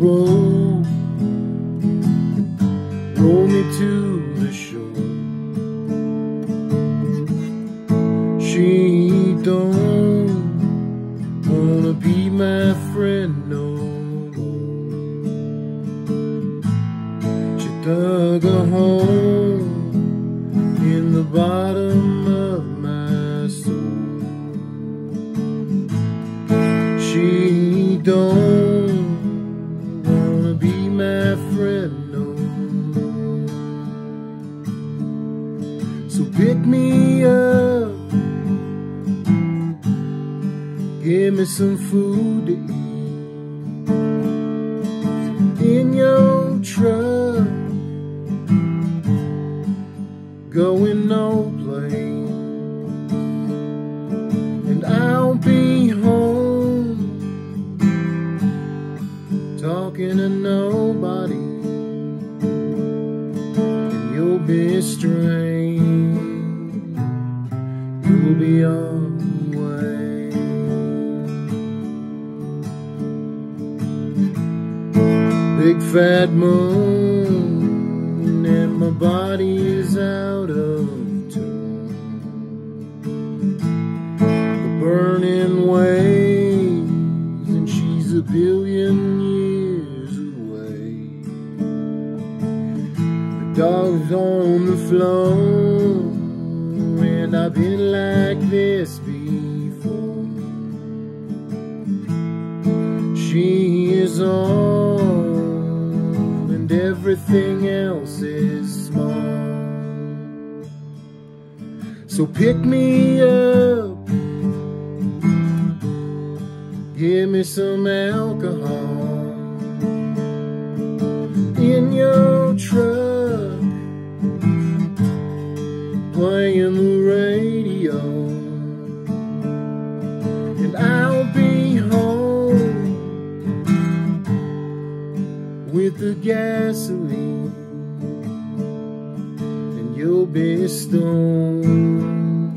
whoa Roll me to the shore. She don't wanna be my friend no more. She dug a hole in the bottom my friend, no. So pick me up. Give me some food to eat. In your truck. Going no place And I'll be home. Talking to no be strange. You'll be on your way. Big fat moon, and my body is out of tune. The burning waves, and she's a billion dog's on the floor, and I've been like this before. She is all, and everything else is small. So pick me up, give me some alcohol gasoline, and you'll be stoned.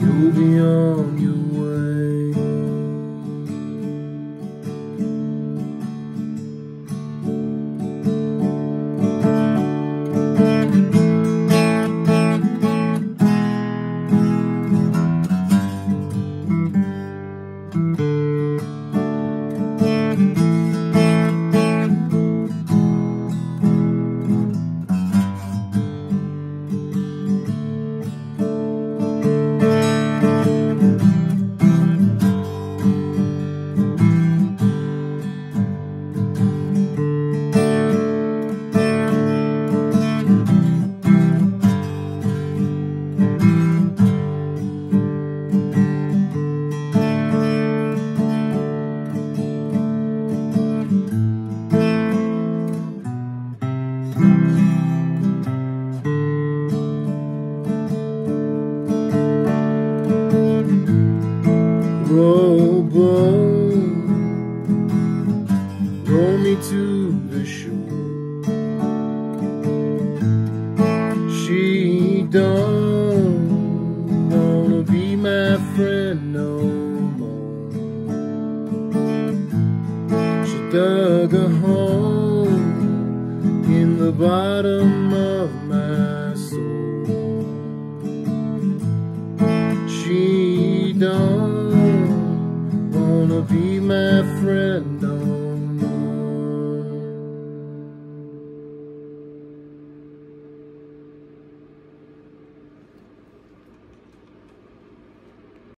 You'll be on your roll me to the shore. She don't wanna be my friend no more. She dug a hole in the bottom of my soul. She don't